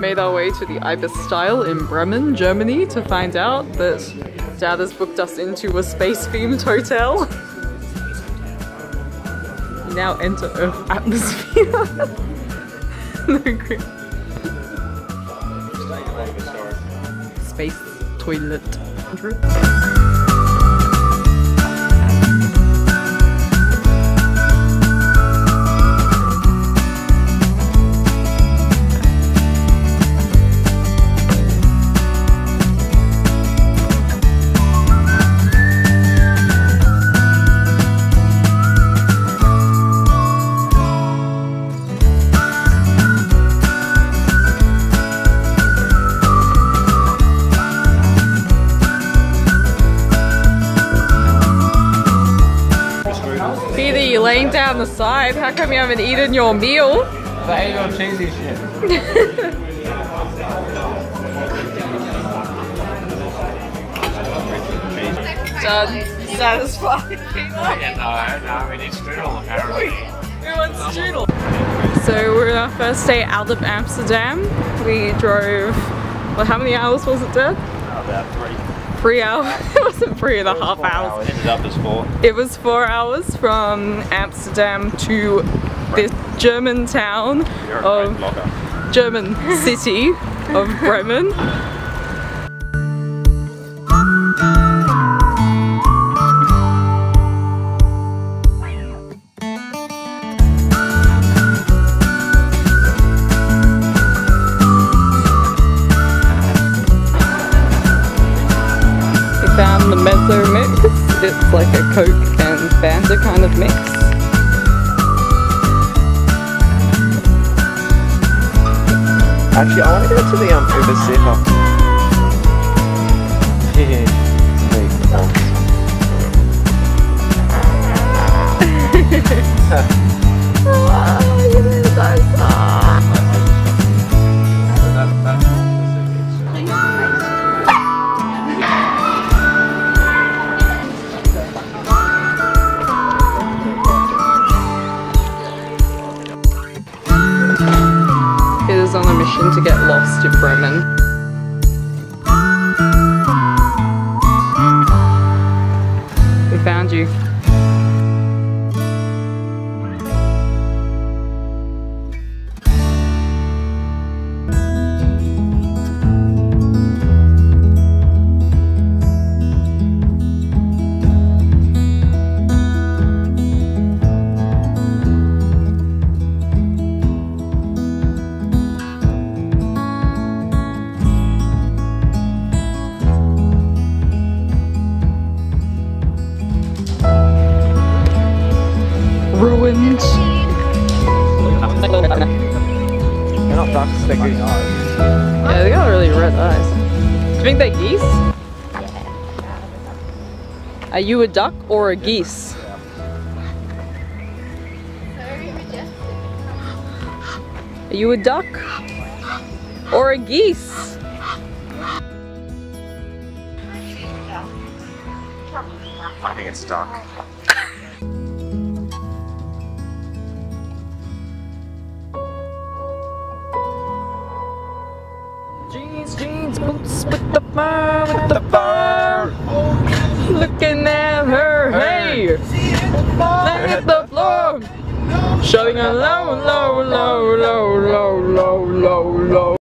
made our way to the Ibis Style in Bremen, Germany to find out that Dad has booked us into a space-themed hotel. We now enter Earth atmosphere. no, Space toilet. Down the side. How come you haven't eaten your meal? I ate your cheesy shit. Done. Satisfied. Yeah, no, no, we need strudel apparently. Strudel. So we're on our first day out of Amsterdam. We drove, well how many hours was it Dad? About three. Three hours. it wasn't three and a half Four hours. Ended up as four. It was four hours from Amsterdam to this German town of. German city of Bremen. It's like a Coke and Fanta kind of mix. Actually, I want to go to the um, Uber Zipper. is Bremen. They're not ducks, they're goose. Yeah, they got really red eyes. Do you think they're geese? Are you a duck or a geese? Are you a duck or a geese? I think it's duck. boots with the fur, with the fur. Looking at her, hey, laying at the floor, showing a low, low, low, low, low, low, low, low.